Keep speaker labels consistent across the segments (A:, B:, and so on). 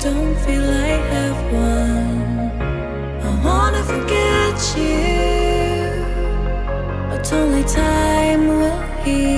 A: don't feel like I have won. I wanna forget you, but only time will heal.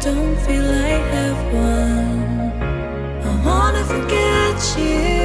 A: don't feel I have one. I wanna forget you.